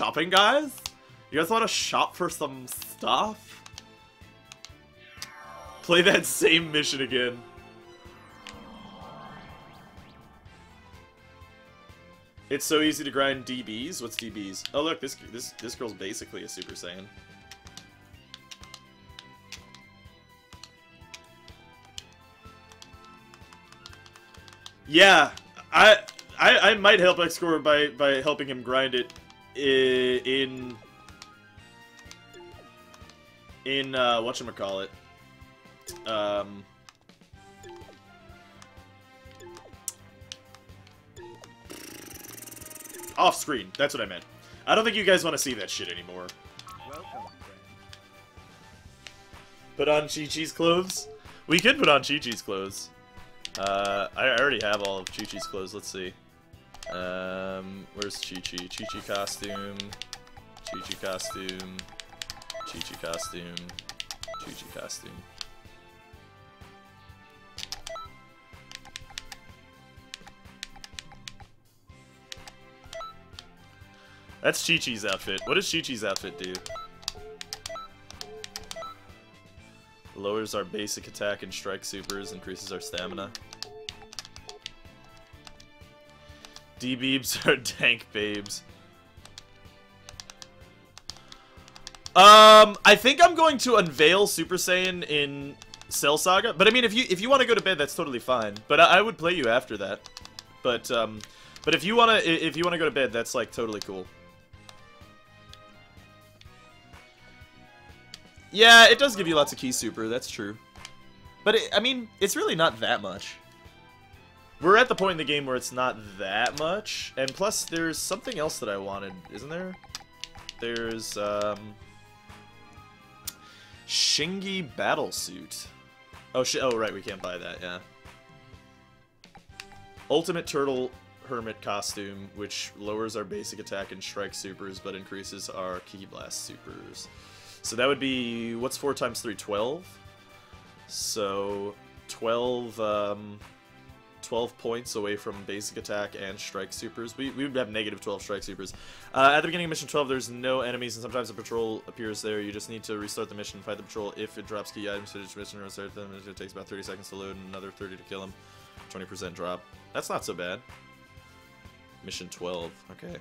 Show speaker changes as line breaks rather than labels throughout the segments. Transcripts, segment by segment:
shopping, guys? You guys want to shop for some stuff? Play that same mission again. It's so easy to grind DBs. What's DBs? Oh look, this this this girl's basically a Super Saiyan. Yeah, I I, I might help Xcore by by helping him grind it in in uh, what call it. Um, off screen. That's what I meant. I don't think you guys want to see that shit anymore. Welcome, put on Chi Chi's clothes. We could put on Chi Chi's clothes. Uh, I already have all of Chi Chi's clothes. Let's see. Um, where's Chi Chi? Chi Chi costume. Chi Chi costume. Chi Chi costume. Chi Chi costume. That's Chi Chi's outfit. What does Chi Chi's outfit do? Lowers our basic attack and strike supers, increases our stamina. D-Beebs are dank babes. Um, I think I'm going to unveil Super Saiyan in Cell Saga. But I mean, if you if you want to go to bed, that's totally fine. But I, I would play you after that. But um, but if you wanna if you wanna go to bed, that's like totally cool. Yeah, it does give you lots of Ki super. That's true. But it, I mean, it's really not that much. We're at the point in the game where it's not that much, and plus there's something else that I wanted, isn't there? There's, um... Shingi Battlesuit. Oh, sh oh, right, we can't buy that, yeah. Ultimate Turtle Hermit costume, which lowers our basic attack and strike supers, but increases our Ki Blast supers. So that would be, what's 4 times 3? 12? So, 12, um... 12 points away from basic attack and strike supers. We, we would have negative 12 strike supers. Uh, at the beginning of mission 12, there's no enemies, and sometimes a patrol appears there. You just need to restart the mission, fight the patrol. If it drops key items to each mission, restart them. It takes about 30 seconds to load and another 30 to kill them. 20% drop. That's not so bad. Mission 12. Okay.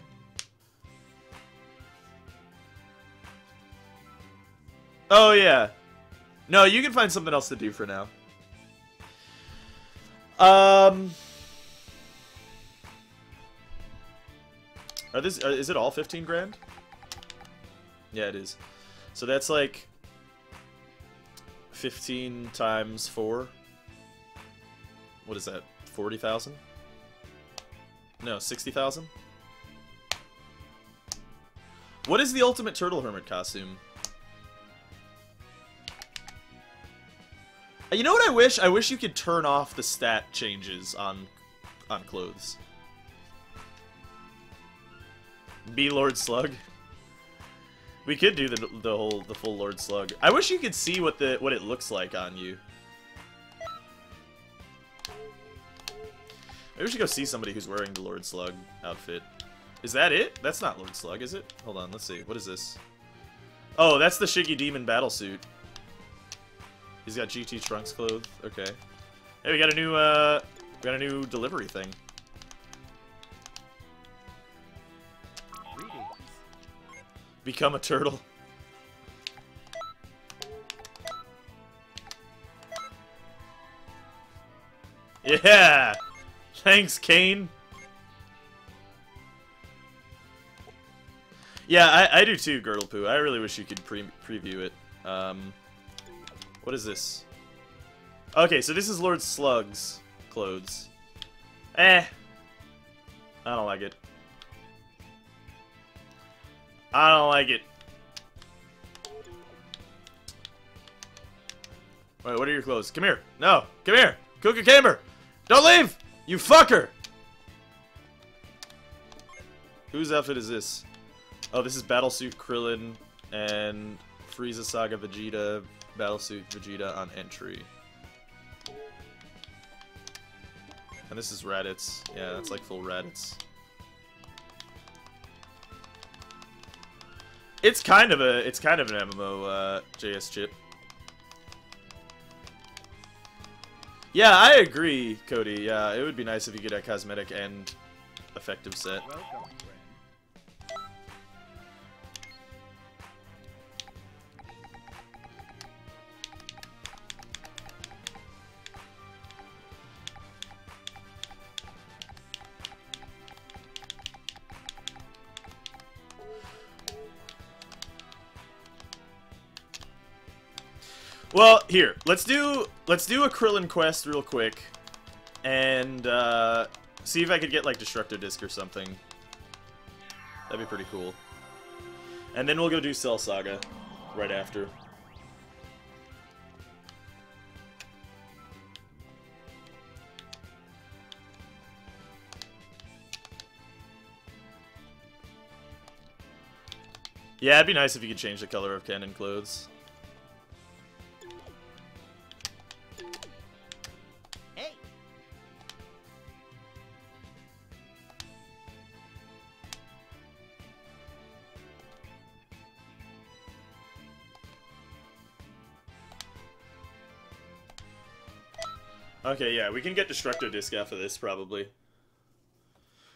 Oh, yeah. No, you can find something else to do for now. Um... Are this, are, is it all 15 grand? Yeah, it is. So that's like 15 times 4. What is that? 40,000? No, 60,000? What is the ultimate turtle hermit costume? You know what I wish? I wish you could turn off the stat changes on on clothes. Be Lord Slug. We could do the the whole the full Lord Slug. I wish you could see what the what it looks like on you. Maybe we should go see somebody who's wearing the Lord Slug outfit. Is that it? That's not Lord Slug, is it? Hold on, let's see. What is this? Oh, that's the Shiggy Demon battlesuit. He's got GT Trunks clothes. Okay. Hey, we got a new, uh, we got a new delivery thing. Become a turtle. Yeah! Thanks, Kane. Yeah, I, I do too, Girdlepoo. I really wish you could pre preview it. Um, what is this? Okay, so this is Lord Slug's clothes. Eh. I don't like it. I don't like it. Wait, what are your clothes? Come here. No. Come here. Kuka Camber. Don't leave! You fucker! Whose outfit is this? Oh, this is Battlesuit Krillin and Frieza Saga Vegeta Battlesuit Vegeta on entry. And this is Raditz. Yeah, that's like full Raditz. It's kind of a it's kind of an MMO uh, JS chip. Yeah, I agree, Cody. Yeah, it would be nice if you get a cosmetic and effective set.
Welcome,
Well, here, let's do let's do a Krillin quest real quick, and uh, see if I could get like Destructo Disc or something. That'd be pretty cool. And then we'll go do Cell Saga right after. Yeah, it'd be nice if you could change the color of canon clothes. Okay, yeah, we can get Destructo Disc after this, probably.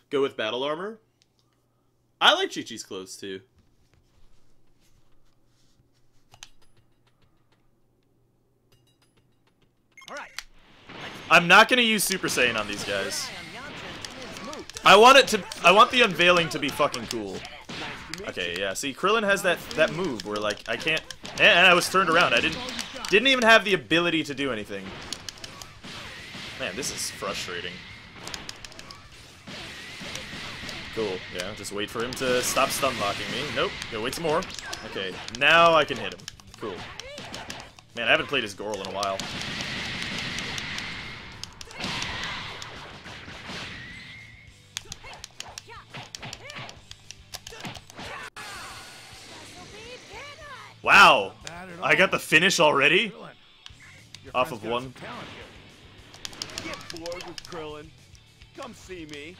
Go with Battle Armor. I like Chi-Chi's clothes, too.
all right.
I'm not gonna use Super Saiyan on these guys.
Damn, Yamcha and his move.
I want it to- I want the unveiling to be fucking cool. Okay, yeah, see, Krillin has that, that move where, like, I can't... And I was turned around. I didn't didn't even have the ability to do anything. Man, this is frustrating. Cool, yeah, just wait for him to stop stun locking me. Nope, go wait some more. Okay, now I can hit him. Cool. Man, I haven't played as Gorl in a while. Wow! I got the finish already? Off of one.
Bored with Krillin. Come see me.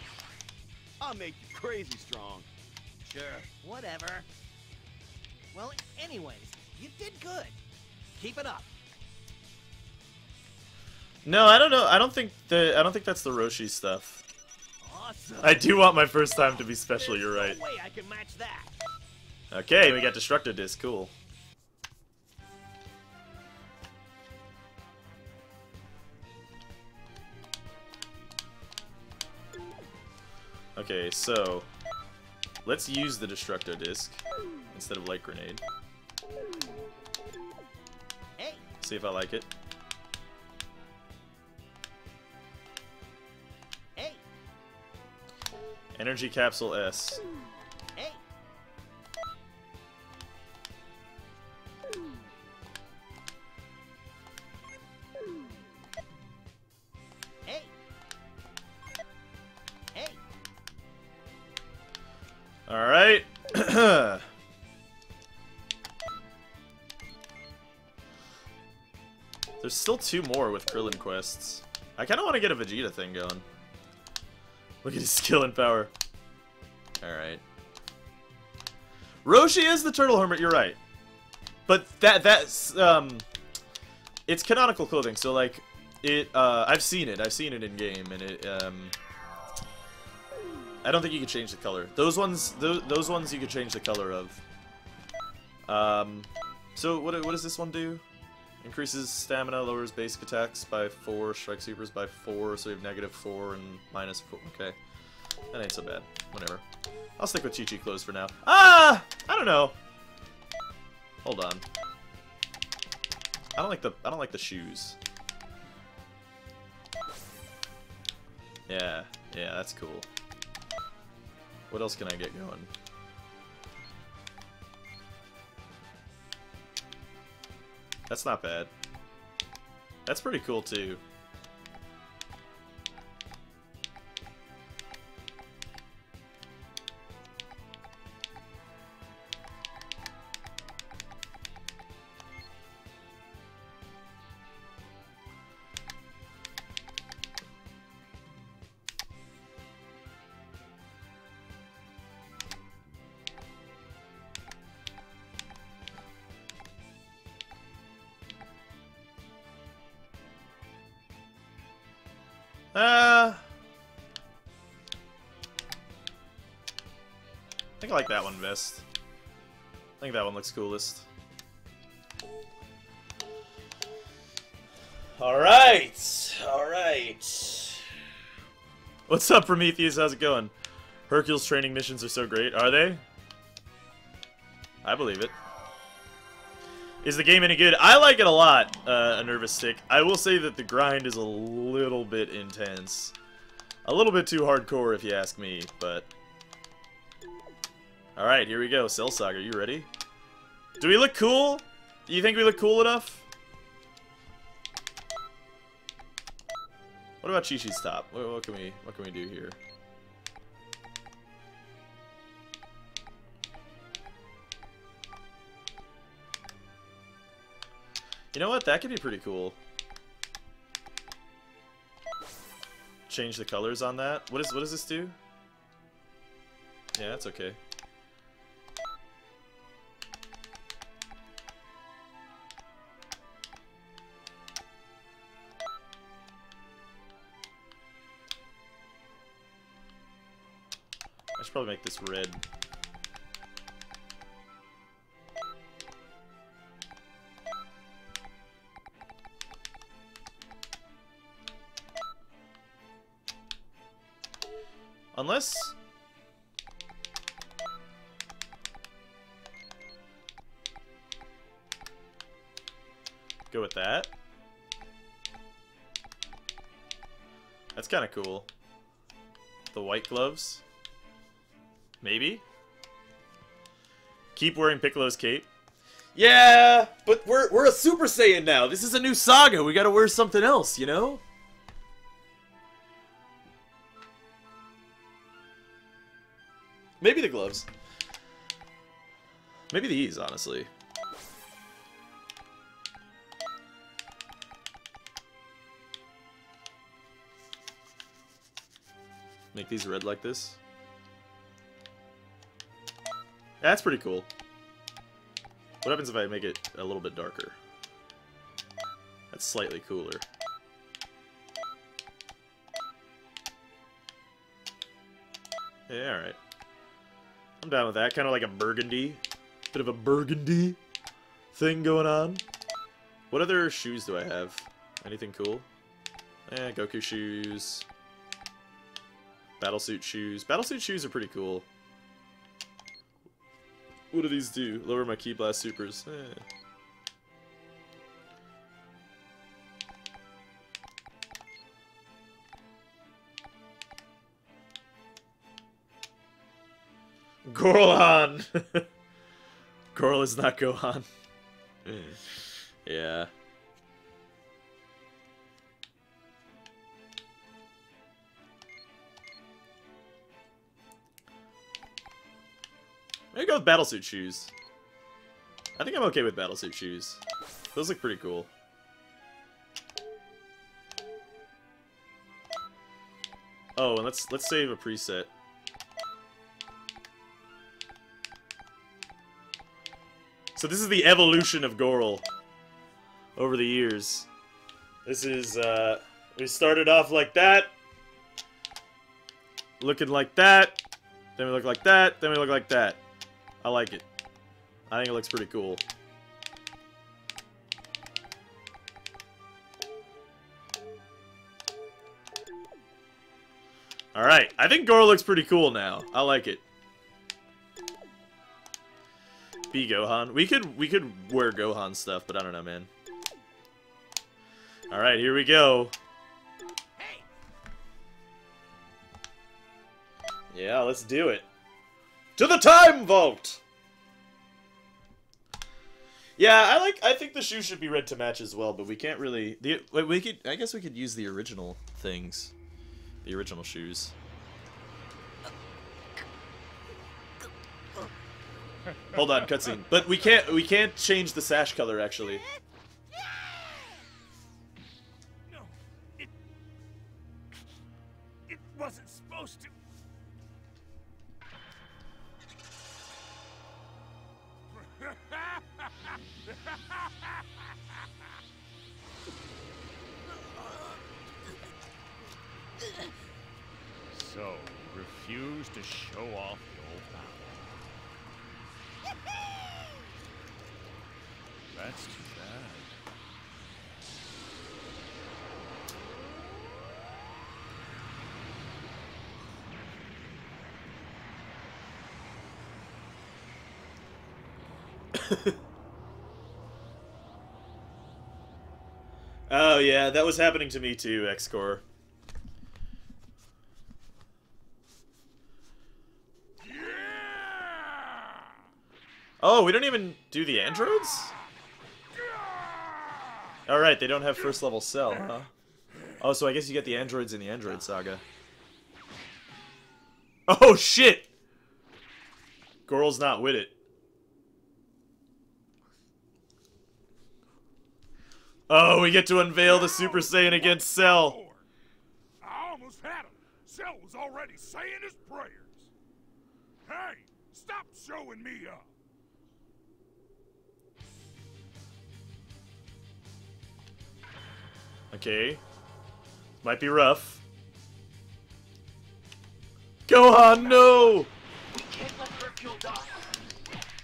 I'll make you crazy strong.
Sure, whatever. Well, anyways, you did good. Keep it up.
No, I don't know. I don't think the I don't think that's the Roshi stuff.
Awesome.
I do want my first time to be special,
There's
you're right.
No way I can match that.
Okay, we got Destructo Disc, cool. Okay, so let's use the Destructo Disc instead of Light Grenade.
Hey,
See if I like it.
hey,
Energy Capsule S. Alright. There's still two more with Krillin quests. I kind of want to get a Vegeta thing going. Look at his skill and power. Alright. Roshi is the Turtle Hermit, you're right. But that that's um it's canonical clothing, so like it uh I've seen it. I've seen it in game and it um I don't think you can change the color. Those ones, those, those ones you could change the color of. Um, so what, what does this one do? Increases stamina, lowers basic attacks by 4, strike supers by 4, so we have negative 4 and minus 4. Okay. That ain't so bad. Whatever. I'll stick with Chi-Chi clothes for now. Ah! I don't know. Hold on. I don't like the I don't like the shoes. Yeah, yeah, that's cool. What else can I get going? That's not bad. That's pretty cool too. Uh, I think I like that one best. I think that one looks coolest. Alright! Alright. What's up, Prometheus? How's it going? Hercule's training missions are so great. Are they? I believe it. Is the game any good? I like it a lot, uh, a nervous stick. I will say that the grind is a little bit intense. A little bit too hardcore if you ask me, but... Alright, here we go. Cell Saga, you ready? Do we look cool? Do you think we look cool enough? What about Chi-Chi's top? What, what can we what can we do here? You know what? That could be pretty cool. Change the colors on that. What is what does this do? Yeah, that's okay. I should probably make this red. Unless... Go with that. That's kind of cool. The white gloves. Maybe? Keep wearing Piccolo's cape. Yeah, but we're, we're a Super Saiyan now. This is a new saga. We gotta wear something else, you know? Gloves. Maybe these, honestly. Make these red like this. That's pretty cool. What happens if I make it a little bit darker? That's slightly cooler. Yeah, alright. I'm down with that. Kind of like a burgundy. Bit of a burgundy thing going on. What other shoes do I have? Anything cool? Eh, Goku shoes. Battlesuit shoes. Battlesuit shoes are pretty cool. What do these do? Lower my Ki Blast supers. Eh. Gorlan! Gorl is not Gohan. yeah. Maybe go with battlesuit shoes. I think I'm okay with battlesuit shoes. Those look pretty cool. Oh, and let's let's save a preset. So this is the evolution of Gorl over the years. This is, uh, we started off like that, looking like that, then we look like that, then we look like that. I like it. I think it looks pretty cool. Alright, I think Gorl looks pretty cool now. I like it. Be Gohan. We could we could wear Gohan stuff, but I don't know, man. Alright, here we go.
Hey,
Yeah, let's do it. To the time vault. Yeah, I like. I think the shoe should be red to match as well, but we can't really. The we could. I guess we could use the original things, the original shoes. Hold on, cutscene. But we can't. We can't change the sash color actually.
No, it. It wasn't supposed to. So, refuse to show off your power. That's too bad.
Oh yeah, that was happening to me too, X-Core. Oh, we don't even do the androids? Alright, they don't have first level cell, huh? Oh, so I guess you get the androids in the Android Saga. Oh shit! Girl's not with it. Oh, we get to unveil the Super Saiyan against Cell.
I almost had him. Cell was already saying his prayers. Hey, stop showing me up.
Okay. Might be rough. Go on, no!
We can't let Hercule die.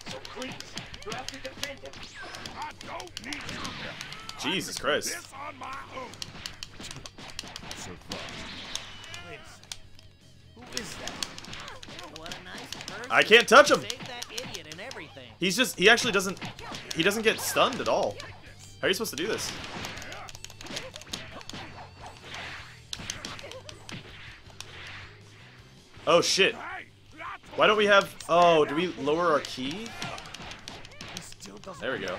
So please, you have to defend him.
I don't need.
Jesus Christ.
This on my own.
Wait a second. Who is that? What a nice person.
I can't touch him! He's just, he actually doesn't, he doesn't get stunned at all. How are you supposed to do this? Oh shit. Why don't we have, oh, do we lower our
Ki?
There we go.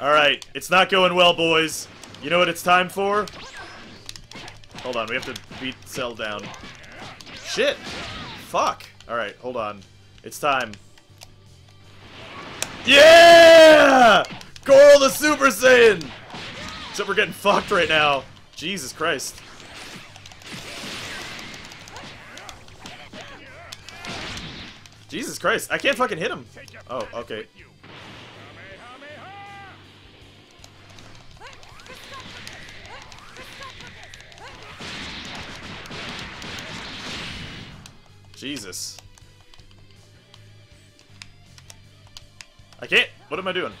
Alright, it's not going well, boys. You know what it's time for? Hold on, we have to beat Cell down. Shit! Fuck! Alright, hold on. It's time. Yeah! Gorl the Super Saiyan! Except we're getting fucked right now. Jesus Christ. Jesus Christ, I can't fucking hit him. Oh, okay. Jesus. I can't. What am I doing?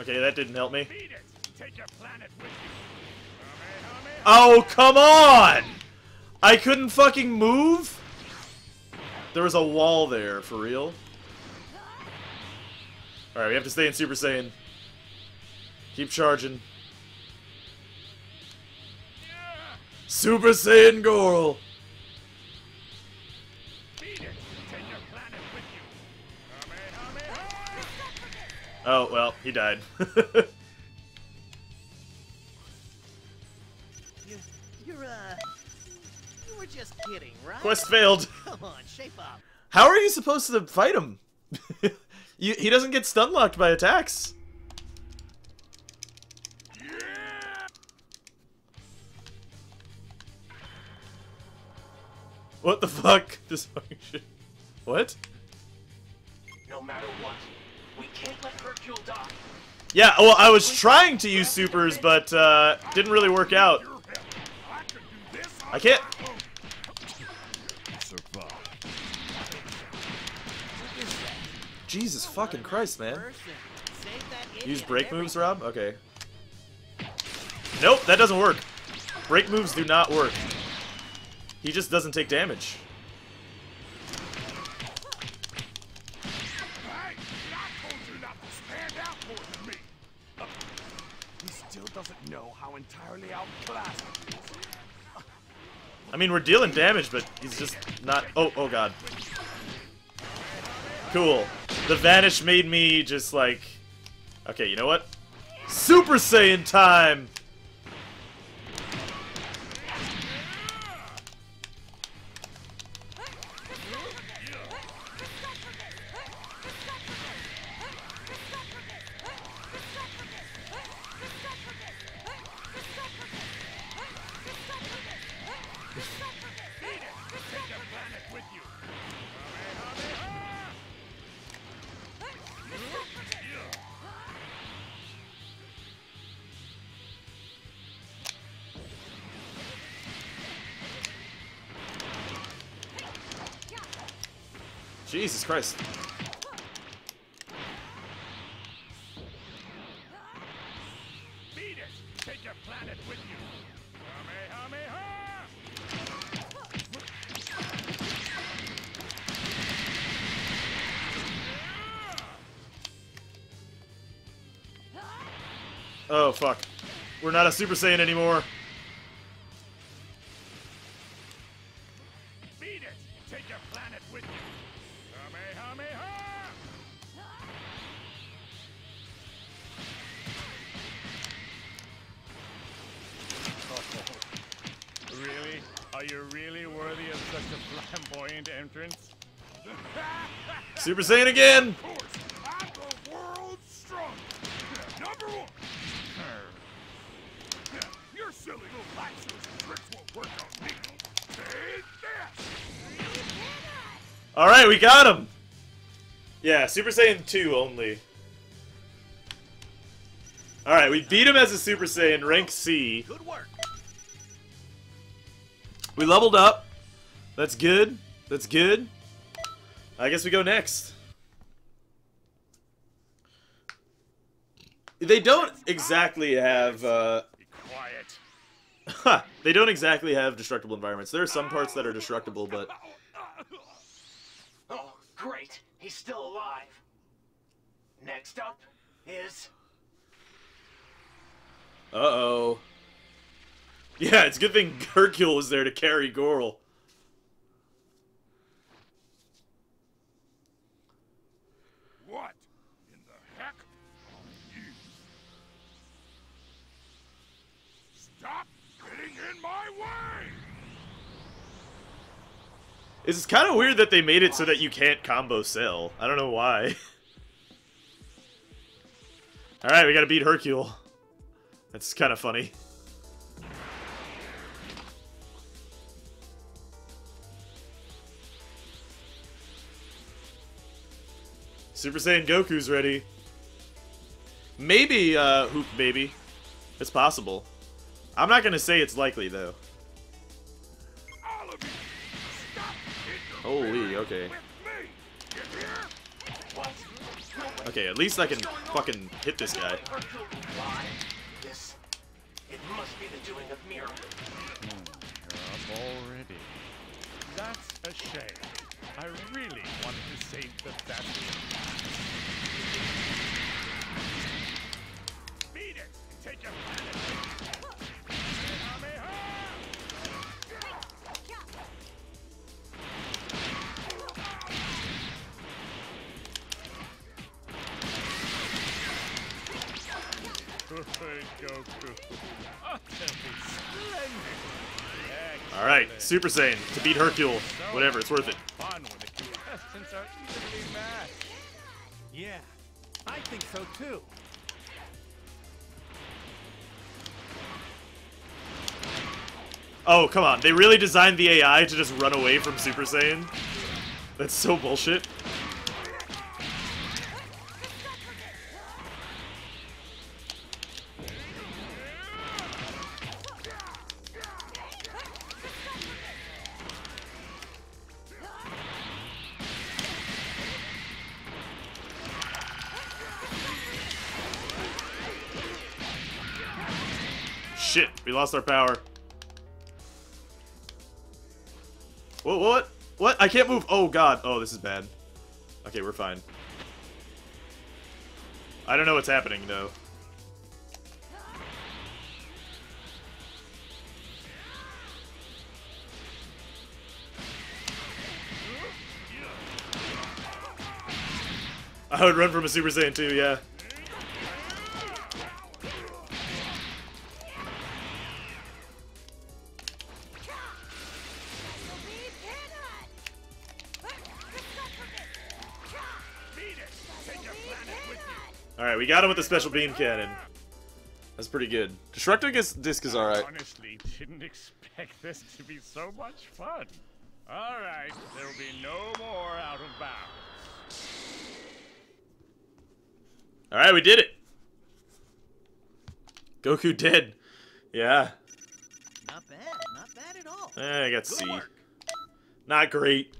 Okay, that didn't help me.
Beat it. Take your planet with you. Kamehameha!
Oh, come on! I couldn't fucking move? There was a wall there, for real? Alright, we have to stay in Super Saiyan. Keep charging. Super Saiyan
Gorl!
Oh, well, he died.
You, you're, uh. You were just kidding, right?
Quest failed.
Come on, shape up.
How are you supposed to fight him? you, he doesn't get stun locked by attacks. What the fuck? This fucking shit. What?
No matter what,
Yeah, well, I was trying to use supers, but uh, didn't really work out.
I can do this on
I can't.
my own. Survive.
Who is that?
Jesus fucking Christ, man.
person. Save that idiot
Use break moves. Rob? Okay. Nope, that doesn't work. Break moves do not work. He just doesn't take damage.
I
mean, we're dealing damage, but he's just not... Oh, oh god. Cool. The Vanish made me just like... Okay, you know what? Super Saiyan time!
You! Christ.
Oh, fuck. We're not a Super Saiyan anymore. Me! Saiyan again! Alright, we got him! Yeah, Super Saiyan 2 only. Alright, we beat him as a Super Saiyan, rank C.
Good work.
We leveled up. That's good. That's good. I guess we go next. They don't exactly have, uh...
Be quiet.
Ha! They don't exactly have destructible environments. There are some parts that are destructible, but...
Oh, great. He's still alive. Next up is
Uh-oh. Yeah, it's a good thing Hercule was there to carry
Gorl.
It's kind of weird that they made it so that you can't combo Cell. I don't know why. Alright, we gotta beat Hercule. That's kind of funny. Super Saiyan Goku's ready. Maybe, uh, Hoop Baby. It's possible. I'm not gonna say it's likely, though. Holy, okay. Okay, at least I can fucking hit this guy.
This. It must be the doing of Mira.
Already. That's a shame. I really wanted to save the statue. Goku.
Alright, Super Saiyan to beat Hercule. Whatever, it's worth it.
Fun when the contestants are evenly matched.
Yeah, I think so too.
Oh, come on. They really designed the AI to just run away from Super Saiyan? That's so bullshit. Lost our power. What? What? What? I can't move. Oh god. Oh, this is bad. Okay, we're fine. I don't know what's happening though. I would run from a Super Saiyan 2, yeah. Got him with the special beam cannon. That's pretty good. Destructo disc, disc is alright.
Honestly, didn't expect this to be so much fun. All right, there'll be no more out of bounds.
Alright, we did it! Goku dead. Yeah.
Not bad, not bad at all.
Eh, I got
Good
C.
work.
Not great.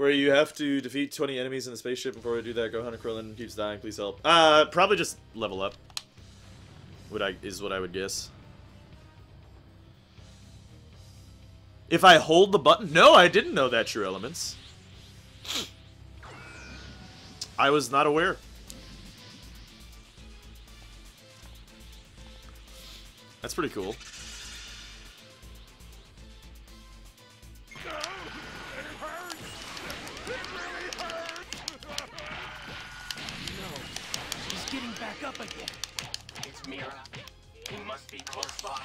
Where you have to defeat 20 enemies in the spaceship before we do that. Gohan and Krillin keeps dying. Please help. Uh, probably just level up. Would I is what I would guess. If I hold the button, no, I didn't know that. True elements. I was not aware. That's pretty cool.
Again.
It's Mira. He must be close by.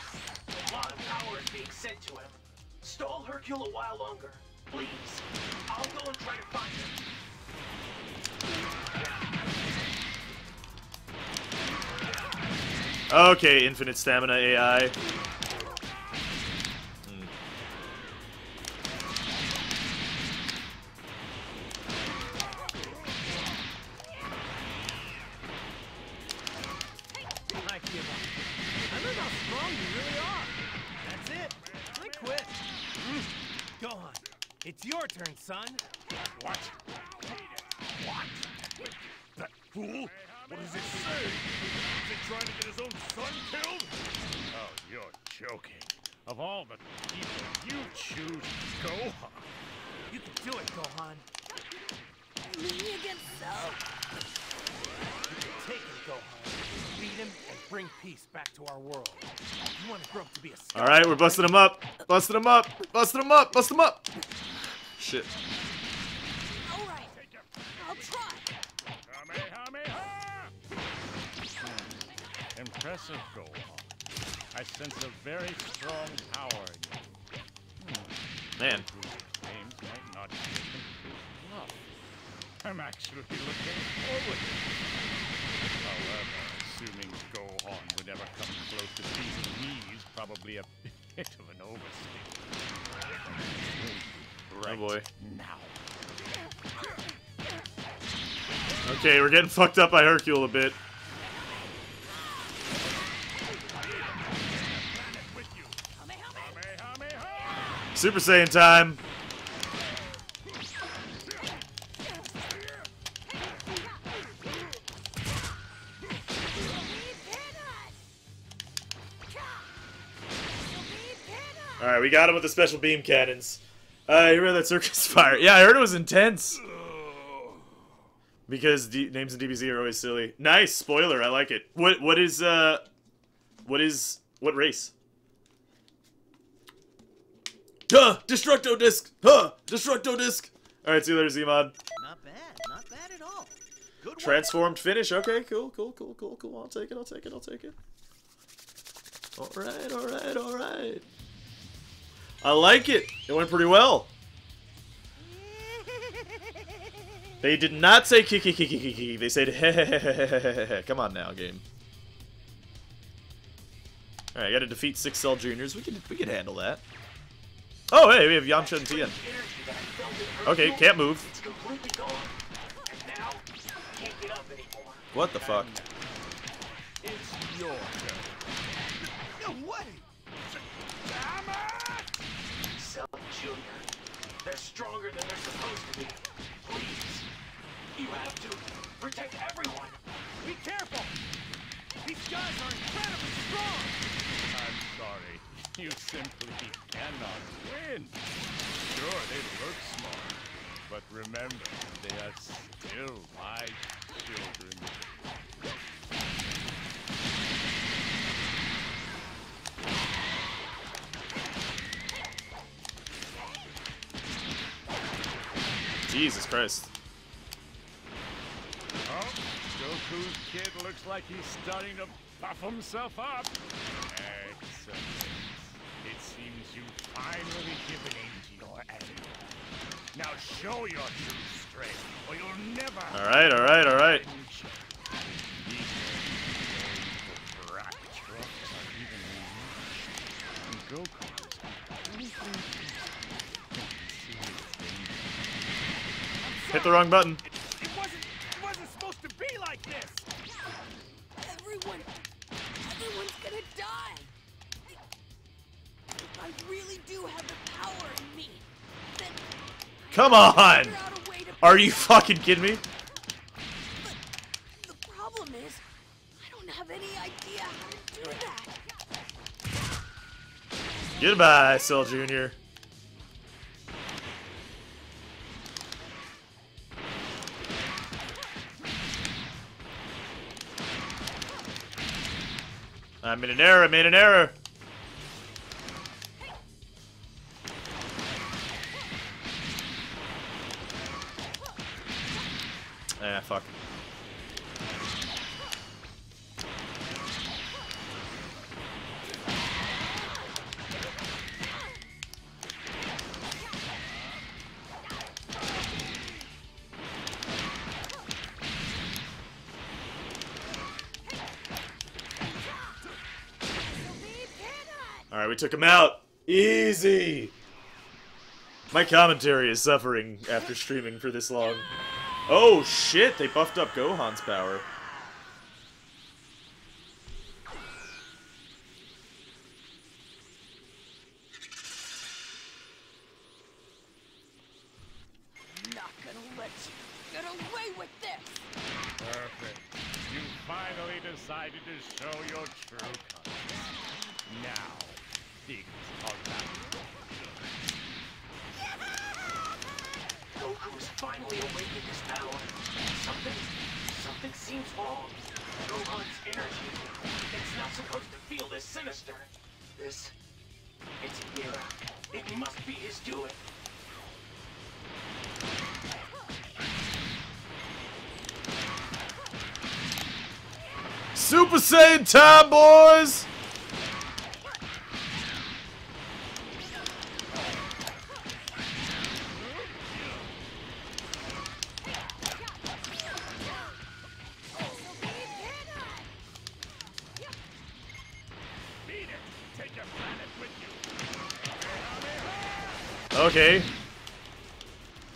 A lot of power is being sent to him. Stall Hercule a while longer. Please. I'll go and try to find him.
Okay, infinite stamina AI.
Joking. Of all the people you choose, Gohan.
You can do it, Gohan.
Me against Cell?
You can take him, Gohan. Beat him and bring peace back to our world. You want to grow up to be a star.
All right, we're busting him up. Busting him up. Busting him up. Busting him up. Shit.
All right. I'll try.
Kamehameha! Impressive, Gohan. I sense a very strong power in you.
Man.
Whose might not be a complete bluff. I'm actually looking forward to it. However, assuming Gohan would ever come close to beating me is probably a bit of an overstatement.
Oh
Right
boy.
now.
Okay, we're getting fucked up by Hercule a bit. Super Saiyan time. All right, we got him with the special beam cannons. Uh, you that circus fire? Yeah, I heard it was intense. Because D- names in DBZ are always silly. Nice spoiler. I like it. What? What is? Uh, what is? What race? Huh! Destructo disc! Huh! Destructo disc! Alright, see you later, Z-Mod.
Not bad. Not bad at all. Good work.
Transformed finish. Okay, cool, cool, cool, cool, cool. I'll take it, I'll take it, I'll take it. Alright, alright, alright. I like it. It went pretty well. They did not say kiki kiki kiki. They said hehehehehehe. Come on now, game. Alright, I gotta defeat six cell juniors. We can we can handle that. Oh hey, we have Yamcha and Tien.
Energy that I felt in
Okay, can't move.
It's completely gone. And now, I can't get up anymore.
What the fuck?
It's your turn.
No way.
Damn it!
Cell Jr. They're stronger than they're supposed to be. Please. You have to protect everyone.
Be careful. These guys are incredibly strong.
I'm sorry. You simply cannot win. Sure, they look smart, but remember, they are still my children.
Jesus Christ.
Oh, Goku's kid looks like he's starting to puff himself up. Excellent. Your enemy. Now show your true strength, or you'll never
Alright, alright, alright. Hit the wrong button. Come on!
Figure out a way to
Are you fucking kidding me?
The problem is, I don't have any idea how to do that.
Goodbye, Cell Jr. I made an error, I made an error. Took him out. Easy! My commentary is suffering after streaming for this long. Oh shit, they buffed up Gohan's power.
Must be his doing.
Super Saiyan time, boys!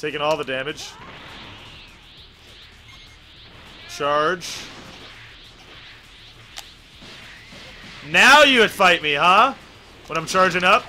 Taking all the damage. Charge. Now you would fight me, huh? When I'm charging up?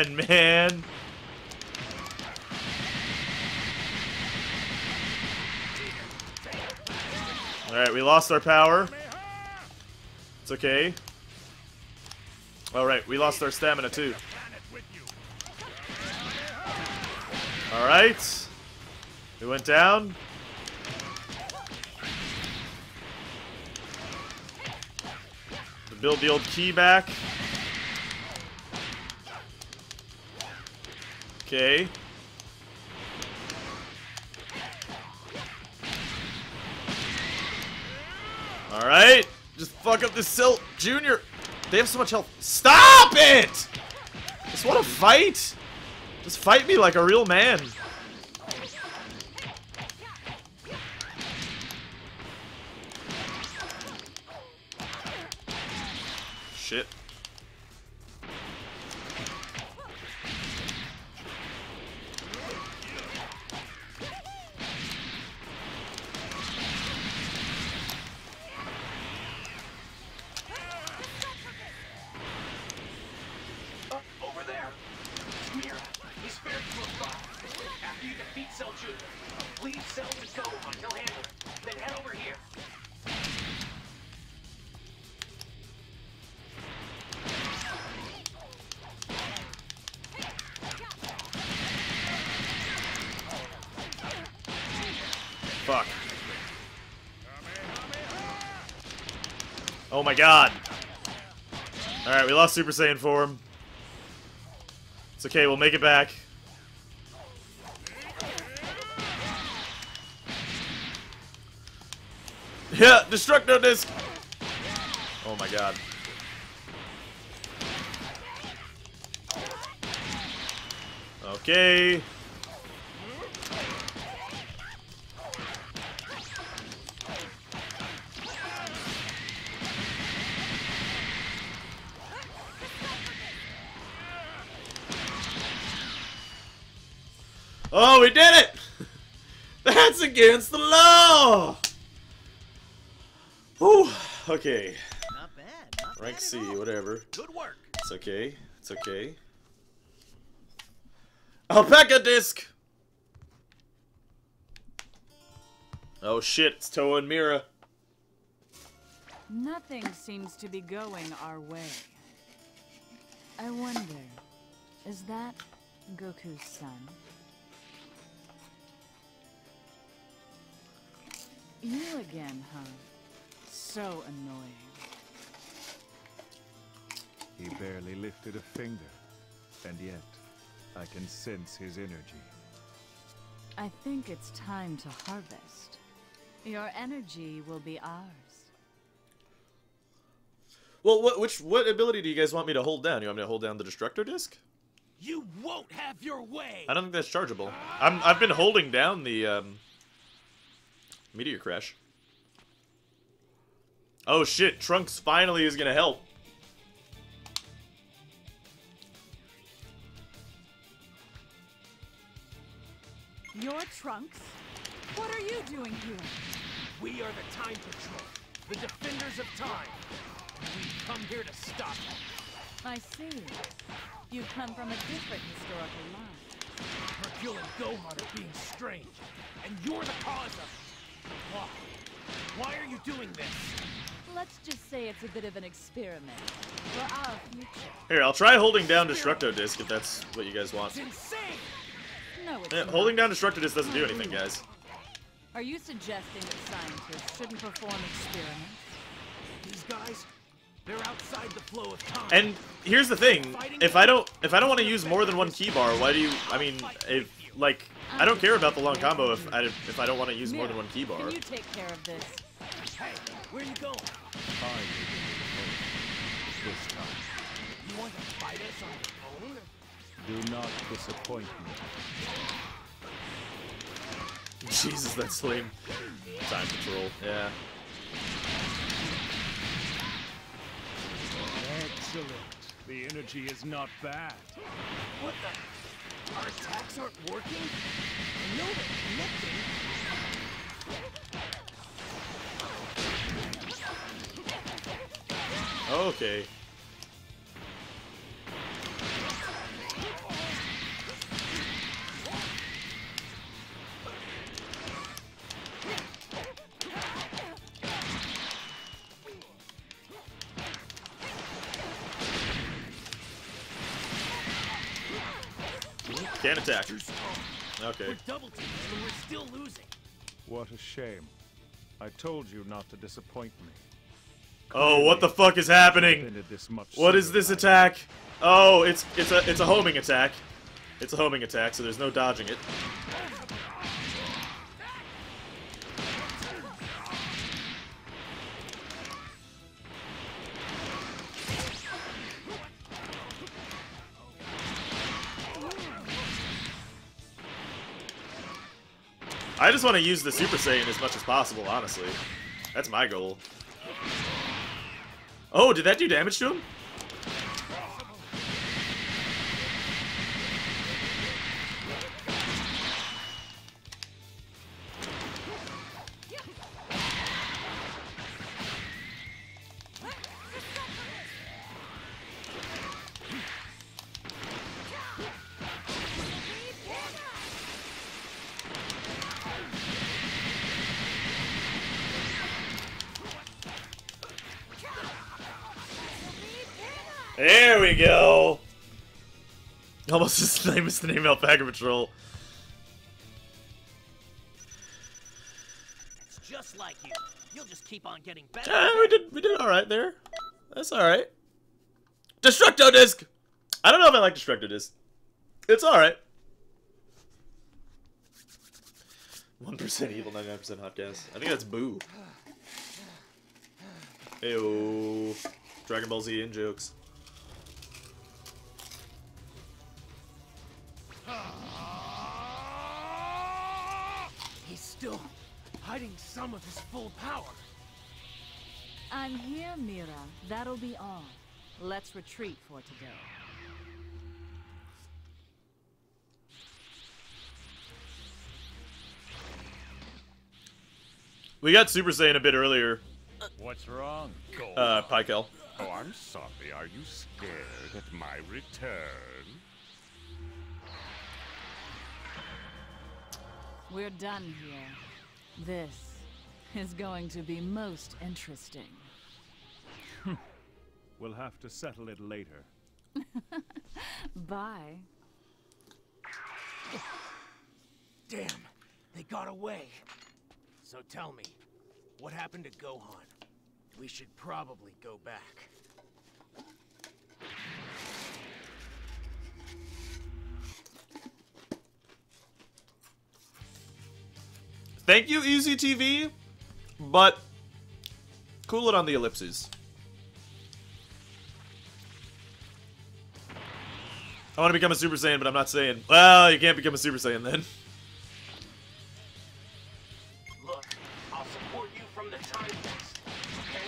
On,
man. Alright, we lost our power. It's okay. Alright, we lost our stamina too. Alright. We went down. Build the old Ki back. Okay. Alright. Just fuck up this Cell Junior. They have so much health. Stop it! Just want to fight? Just fight me like a real man. Oh my god. Alright, we lost Super Saiyan form. It's okay, we'll make it back. Yeah, Destructo Disc! Oh my god. Okay. Oh, we did it! That's against the law! Whew. Okay.
Not bad. Not
Rank
bad
C,
all.
whatever.
Good work.
It's okay. It's okay. Alpaca disc! Oh shit, it's Towa and Mira.
Nothing seems to be going our way. I wonder, is that Goku's son? You again, huh? So annoying.
He barely lifted a finger, and yet I can sense his energy.
I think it's time to harvest. Your energy will be ours.
Well, what which what ability do you guys want me to hold down? You want me to hold down the Destructo disc?
You won't have your way.
I don't think that's chargeable. I'm I've been holding down the um, Meteor Crash. Oh shit, Trunks finally is gonna help.
Your trunks? What are you doing here?
We are the Time Patrol, the defenders of time. We've come here to stop it.
I see. You've come from a different historical line.
Hercule and Gohan are being strange, and you're the cause of it. Why? Why are you doing this?
Let's just say it's a bit of an experiment for our future.
Here, I'll try holding down Destructo disc if that's what you guys want.
No,
Yeah, holding down Destructo disc doesn't do anything, guys.
Are you suggesting that scientists shouldn't perform experiments?
These guys, they're outside the flow of time.
And here's the thing: if I don't if I don't want to use more than one Ki bar, why do you? I mean, if like I don't care about the long combo if I if I don't want to use more than one Ki bar.
Can you take care of this?
Hey, where you going?
I will be the this time.
You want to fight us on your own?
Do not disappoint me.
Jesus, that's lame. Time control. Yeah.
Excellent. The energy is not bad.
What the? Our attacks aren't working? I know they're connecting.
Okay. Can't attack. Okay.
We're double teamed and we're still losing.
What a shame. I told you not to disappoint me.
Oh, what the fuck is happening?
Defended this much
What is this attack? Oh, it's it's a it's a homing attack. It's a homing attack, so there's no dodging it. I just want to use the Super Saiyan as much as possible, honestly. That's my goal. Oh, did that do damage to him? Almost his name is the name Alpaca Patrol.
It's just like you. You'll just keep on getting better.
Ah, we did we did all right there. That's all right. Destructo disc. I don't know if I like Destructo disc. It's all right. One percent evil, ninety nine percent hot gas. I think that's Boo. Ew. Dragon Ball Z in jokes.
hiding some of his full power.
I'm here, Mira. That'll be all. Let's retreat for today.
We got Super Saiyan a bit earlier.
What's wrong? Go
uh, Pykel.
Oh, I'm sorry. Are you scared at my return?
We're done here. This is going to be most interesting.
We'll have to settle it later.
Bye.
Damn, they got away. So tell me, what happened to Gohan? We should probably go back.
Thank you, Easy TV, but cool it on the ellipses. I want to become a Super Saiyan, but I'm not saying. Well, you can't become a Super Saiyan then.
Look, I'll support you from the Time Nest. Okay?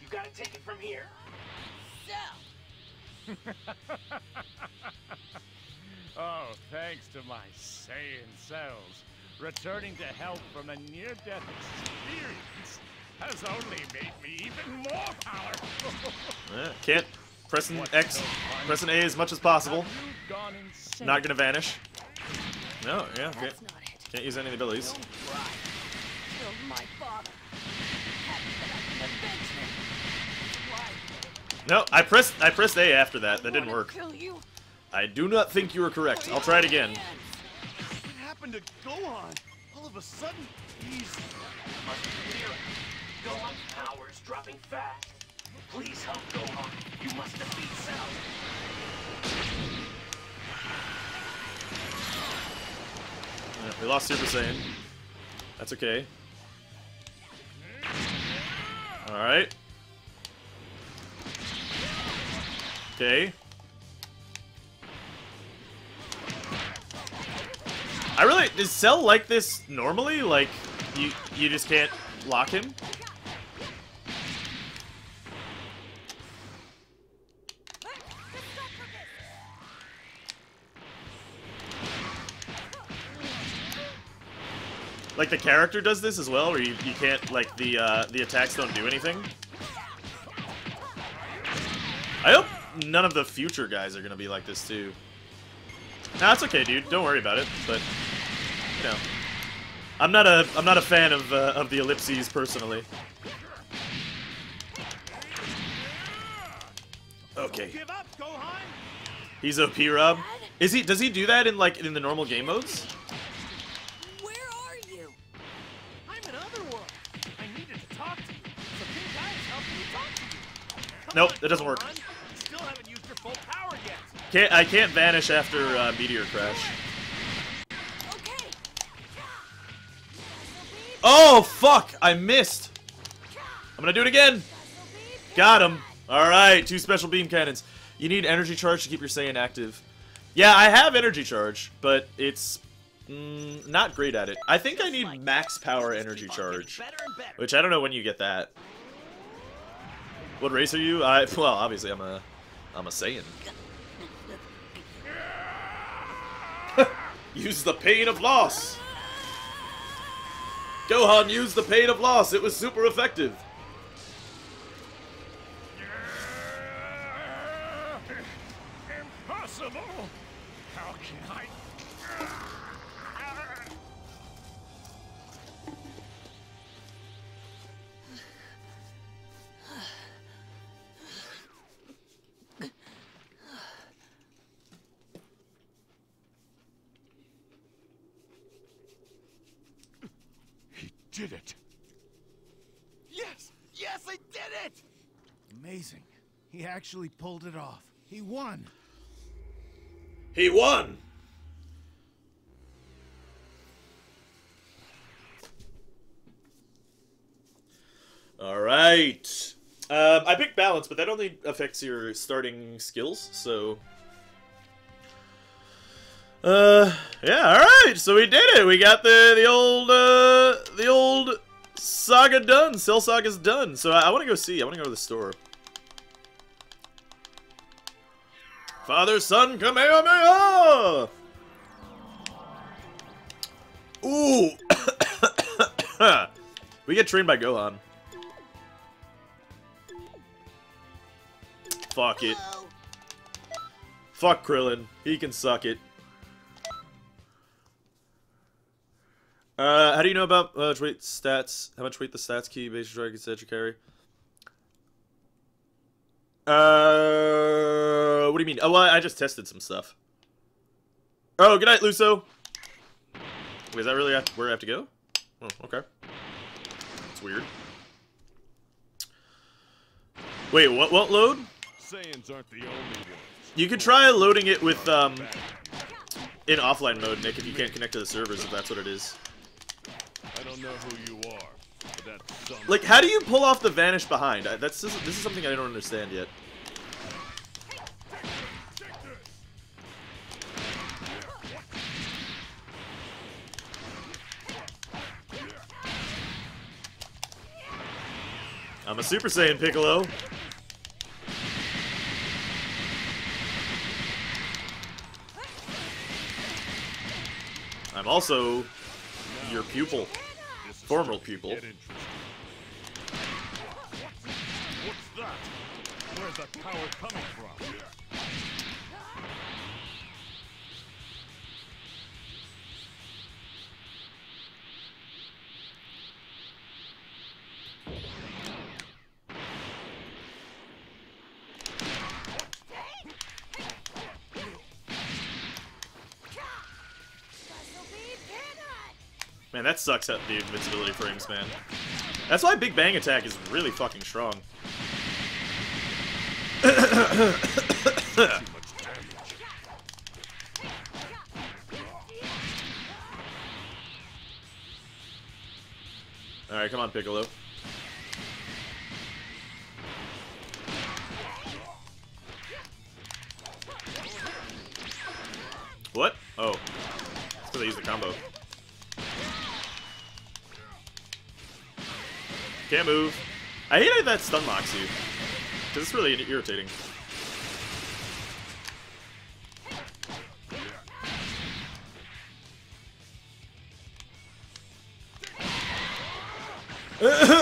You gotta take it from here.
Oh, thanks to my Saiyan cells, returning to health from a near-death experience has only made me even more powerful.
Eh, can't. Pressing X, pressing A as much as possible.
Have you gone insane?
Not gonna vanish. No, yeah, okay.
That's not it.
Can't use any of the abilities.
Don't cry. Killed my father. Happy that I can avenge him. Why?
No, I pressed I pressed A after that. That didn't work. I do not think you were correct. I'll try it again.
What happened to Gohan? All of a sudden, he's...
Must be clear. Gohan's power's dropping fast. Please help Gohan. You must defeat Cell.
Yeah, we lost Super Saiyan. That's okay. Alright. Okay. I really is Cell like this normally? Like you you just can't lock him? Like the character does this as well, where you, you can't like the uh, the attacks don't do anything. I hope none of the future guys are gonna be like this too. Nah, it's okay, dude. Don't worry about it. But you know, I'm not a I'm not a fan of uh, of the ellipses personally. Okay,
Give up, Gohan!
he's OP Rob. Is he? Does he do that in like in the normal game modes?
Where are you?
I'm in Otherworld. I needed to talk to you. So King Kai's helping me talk to you. Come
Nope,
on,
that doesn't work. Can't I can't vanish after uh, meteor crash. Oh fuck! I missed. I'm gonna do it again. Got him. All right, two special beam cannons. You need energy charge to keep your Saiyan active. Yeah, I have energy charge, but it's mm, not great at it. I think I need max power energy charge, which I don't know when you get that. What race are you? I well, obviously I'm a I'm a Saiyan. use the pain of loss. Gohan used the pain of loss. It was super effective.
Actually pulled it off. He won.
He won. All right. Um, I picked balance, but that only affects your starting skills. So, uh, yeah. All right. So we did it. We got the the old uh, the old saga done. Cell Saga's done. So I, I want to go see. I want to go to the store. Father, son, Kamehameha! Ooh! We get trained by Gohan. Fuck it. Fuck Krillin. He can suck it. Uh, how do you know about uh, weight stats? How much weight the stats key basic dragon said you carry? Uh, what do you mean? Oh, well, I just tested some stuff. Oh, good night, Luso. Wait, is that really where I have to go? Oh, okay. It's weird. Wait, what? What load?
Saiyans aren't the only ones.
You could try loading it with um in offline mode, Nick, if you can't connect to the servers, if that's what it is.
I don't know who you
Like, how do you pull off the vanish behind? I- That's this this is something I don't understand yet. I'm a Super Saiyan Piccolo. I'm also your pupil. Former pupil.
What's that? Where's that power coming from?
That sucks at the invincibility frames, man. That's why Big Bang Attack is really fucking strong. Alright, come on, Piccolo. Can't move. I hate that stun locks you. Because it's really irritating.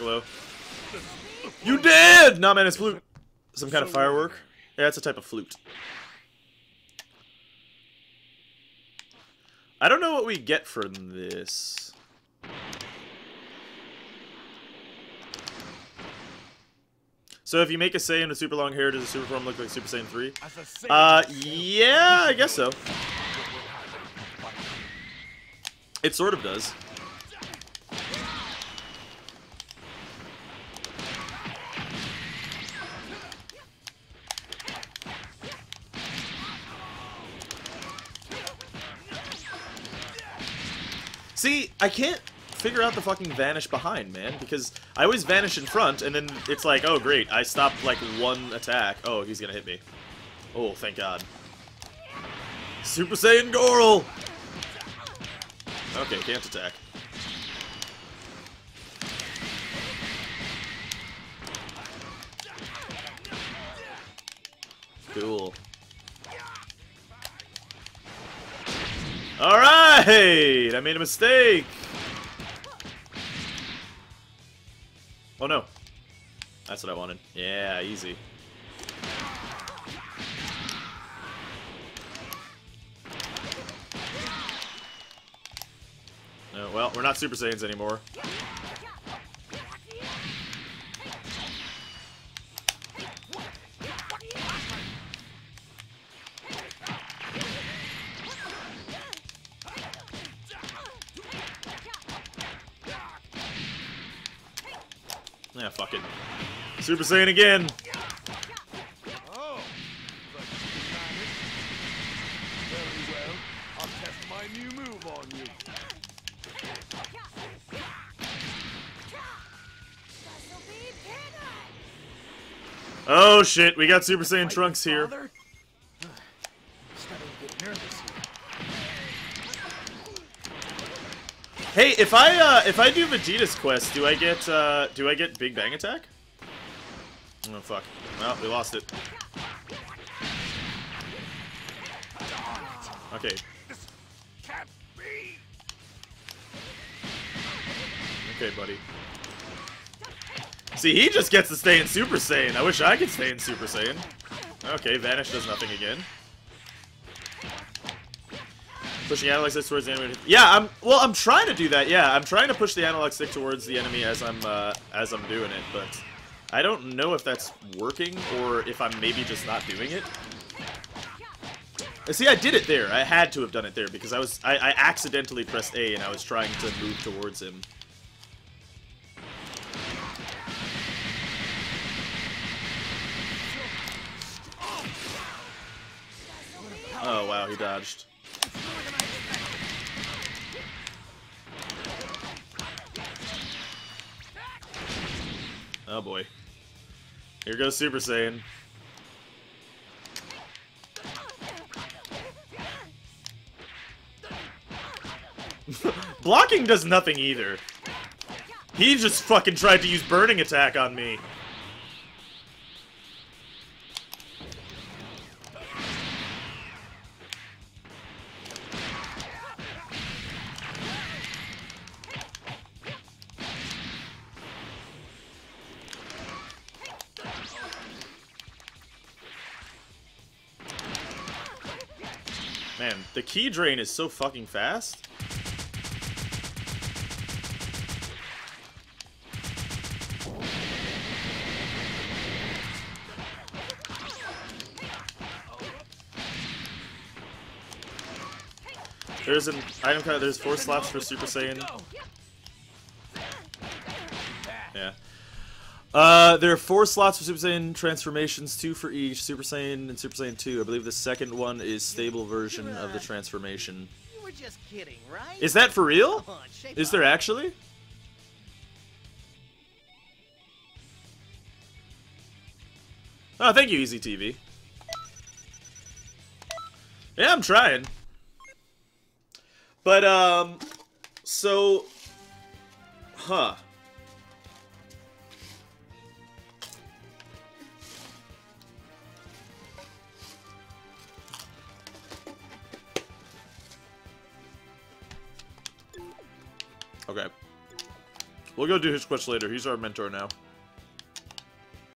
Piccolo. You did! Nah, man, it's flute. Some kind of firework? Yeah, it's a type of flute. I don't know what we get from this. So if you make a Saiyan with super long hair, does a super form look like Super Saiyan 3?
As a Saiyan,
Uh, yeah, I guess so. It sort of does. I can't figure out the fucking vanish behind, man, because I always vanish in front, and then it's like, oh great, I stopped like one attack. Oh, he's gonna hit me. Oh, thank God. Super Saiyan Gorl! Okay, can't attack. Cool. Alright! I made a mistake! Oh no. That's what I wanted. Yeah, easy. No, well, we're not Super Saiyans anymore. Yeah, fuck it. Super Saiyan again!
Oh, but you managed. Very well. I'll test my new move on you.
Oh shit, we got Super Saiyan Trunks here. Hey, if I uh, if I do Vegeta's quest, do I get uh, do I get Big Bang Attack? Oh fuck. Well, we lost it. Okay. Okay, buddy. See, he just gets to stay in Super Saiyan. I wish I could stay in Super Saiyan. Okay, Vanish does nothing again. Pushing analog stick towards the enemy. Yeah, I'm. Well, I'm trying to do that. Yeah, I'm trying to push the analog stick towards the enemy as I'm uh, as I'm doing it, but I don't know if that's working or if I'm maybe just not doing it. See, I did it there. I had to have done it there because I was I, I accidentally pressed A and I was trying to move towards him. Oh wow, he dodged. Oh boy. Here goes Super Saiyan. Blocking does nothing either. He just fucking tried to use burning attack on me. The Ki drain is so fucking fast. There's an item cut. There's four slots for Super Saiyan. Uh, there are four slots for Super Saiyan transformations, two for each, Super Saiyan and Super Saiyan 2. I believe the second one is stable version of the transformation.
You were just kidding, right?
Is that for real?
On,
Is
up.
there actually? Oh, thank you, Easy TV. Yeah, I'm trying. But, um, so, huh. We'll go do his quest later. He's our mentor now.